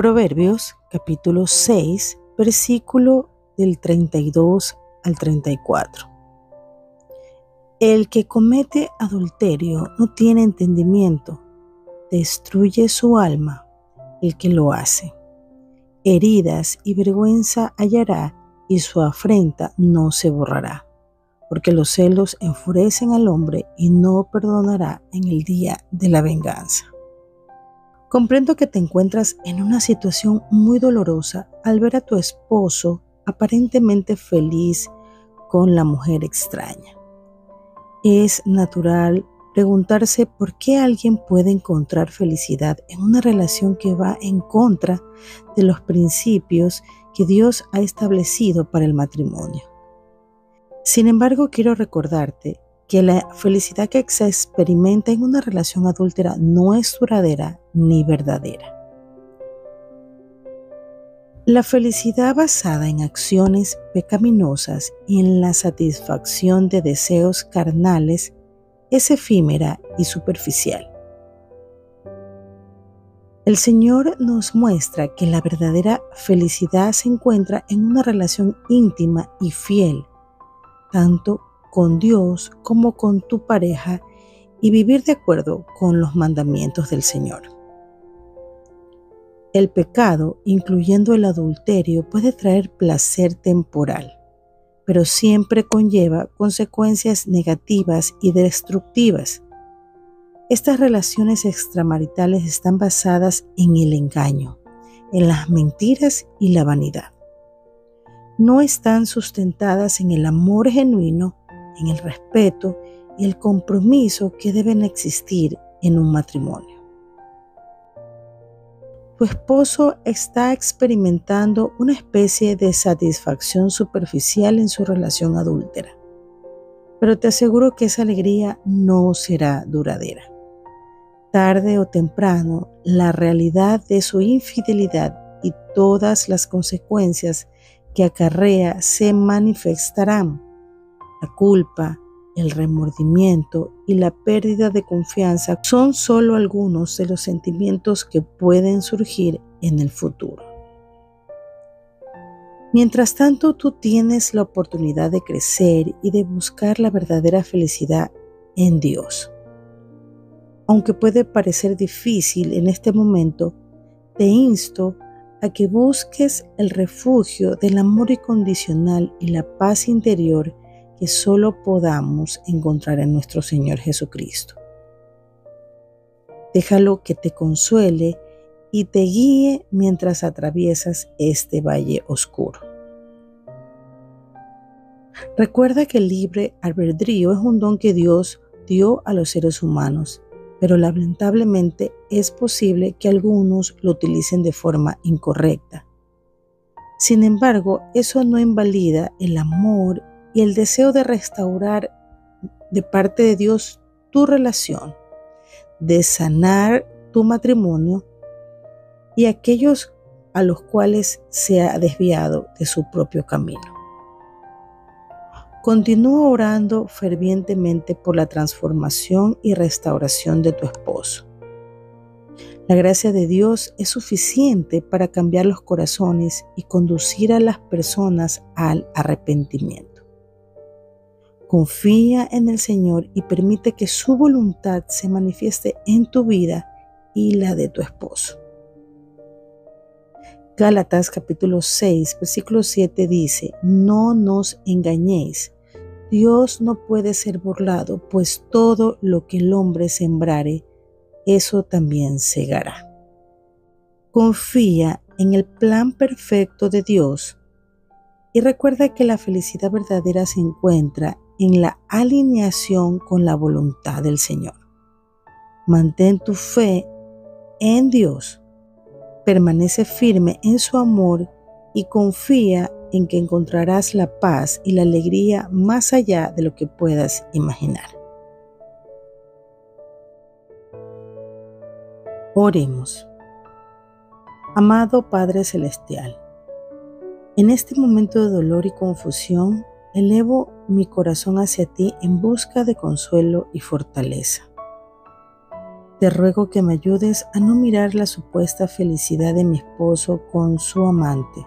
Proverbios capítulo 6, versículo del 32 al 34. El que comete adulterio no tiene entendimiento, destruye su alma el que lo hace. Heridas y vergüenza hallará y su afrenta no se borrará, porque los celos enfurecen al hombre y no perdonará en el día de la venganza. Comprendo que te encuentras en una situación muy dolorosa al ver a tu esposo aparentemente feliz con la mujer extraña. Es natural preguntarse por qué alguien puede encontrar felicidad en una relación que va en contra de los principios que Dios ha establecido para el matrimonio. Sin embargo, quiero recordarte que la felicidad que se experimenta en una relación adúltera no es duradera ni verdadera. La felicidad basada en acciones pecaminosas y en la satisfacción de deseos carnales es efímera y superficial. El Señor nos muestra que la verdadera felicidad se encuentra en una relación íntima y fiel, tanto con Dios como con tu pareja y vivir de acuerdo con los mandamientos del Señor. El pecado, incluyendo el adulterio, puede traer placer temporal, pero siempre conlleva consecuencias negativas y destructivas. Estas relaciones extramaritales están basadas en el engaño, en las mentiras y la vanidad. No están sustentadas en el amor genuino en el respeto y el compromiso que deben existir en un matrimonio. Tu esposo está experimentando una especie de satisfacción superficial en su relación adúltera, pero te aseguro que esa alegría no será duradera. Tarde o temprano, la realidad de su infidelidad y todas las consecuencias que acarrea se manifestarán la culpa, el remordimiento y la pérdida de confianza son solo algunos de los sentimientos que pueden surgir en el futuro. Mientras tanto, tú tienes la oportunidad de crecer y de buscar la verdadera felicidad en Dios. Aunque puede parecer difícil en este momento, te insto a que busques el refugio del amor incondicional y la paz interior que solo podamos encontrar en nuestro Señor Jesucristo. Déjalo que te consuele y te guíe mientras atraviesas este valle oscuro. Recuerda que el libre albedrío es un don que Dios dio a los seres humanos, pero lamentablemente es posible que algunos lo utilicen de forma incorrecta. Sin embargo, eso no invalida el amor y el deseo de restaurar de parte de Dios tu relación, de sanar tu matrimonio y aquellos a los cuales se ha desviado de su propio camino. Continúa orando fervientemente por la transformación y restauración de tu esposo. La gracia de Dios es suficiente para cambiar los corazones y conducir a las personas al arrepentimiento. Confía en el Señor y permite que su voluntad se manifieste en tu vida y la de tu esposo. Gálatas capítulo 6, versículo 7 dice, no nos engañéis, Dios no puede ser burlado, pues todo lo que el hombre sembrare, eso también segará. Confía en el plan perfecto de Dios y recuerda que la felicidad verdadera se encuentra en la alineación con la voluntad del Señor. Mantén tu fe en Dios, permanece firme en su amor y confía en que encontrarás la paz y la alegría más allá de lo que puedas imaginar. Oremos. Amado Padre Celestial, en este momento de dolor y confusión, elevo mi corazón hacia ti en busca de consuelo y fortaleza. Te ruego que me ayudes a no mirar la supuesta felicidad de mi esposo con su amante.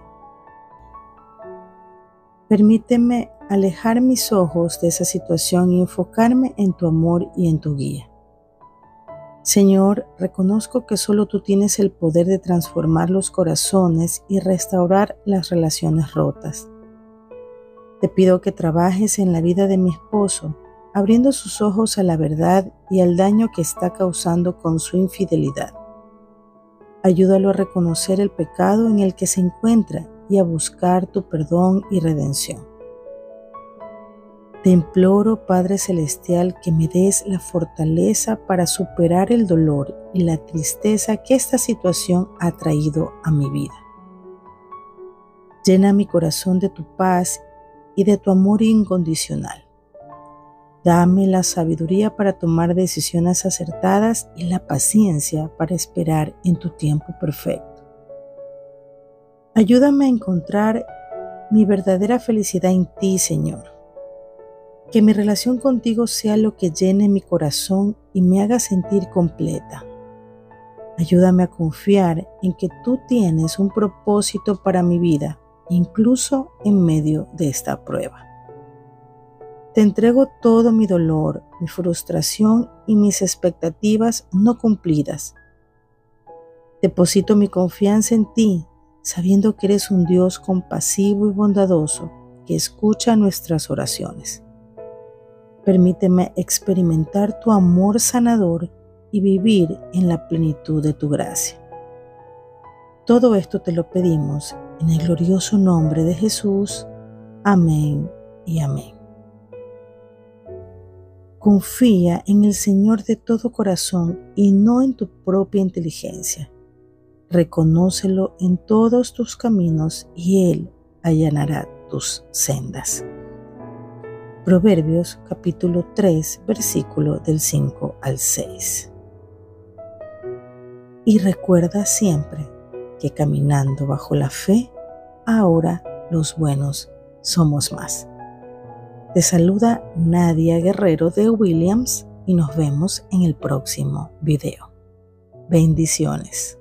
Permíteme alejar mis ojos de esa situación y enfocarme en tu amor y en tu guía. Señor, reconozco que solo tú tienes el poder de transformar los corazones y restaurar las relaciones rotas. Te pido que trabajes en la vida de mi esposo, abriendo sus ojos a la verdad y al daño que está causando con su infidelidad. Ayúdalo a reconocer el pecado en el que se encuentra y a buscar tu perdón y redención. Te imploro, Padre Celestial, que me des la fortaleza para superar el dolor y la tristeza que esta situación ha traído a mi vida. Llena mi corazón de tu paz y de tu amor incondicional. Dame la sabiduría para tomar decisiones acertadas y la paciencia para esperar en tu tiempo perfecto. Ayúdame a encontrar mi verdadera felicidad en ti, Señor. Que mi relación contigo sea lo que llene mi corazón y me haga sentir completa. Ayúdame a confiar en que tú tienes un propósito para mi vida, incluso en medio de esta prueba. Te entrego todo mi dolor, mi frustración y mis expectativas no cumplidas. Deposito mi confianza en ti, sabiendo que eres un Dios compasivo y bondadoso que escucha nuestras oraciones. Permíteme experimentar tu amor sanador y vivir en la plenitud de tu gracia. Todo esto te lo pedimos en el glorioso nombre de Jesús. Amén y amén. Confía en el Señor de todo corazón y no en tu propia inteligencia. Reconócelo en todos tus caminos y Él allanará tus sendas. Proverbios capítulo 3 versículo del 5 al 6. Y recuerda siempre que caminando bajo la fe, ahora los buenos somos más. Te saluda Nadia Guerrero de Williams y nos vemos en el próximo video. Bendiciones.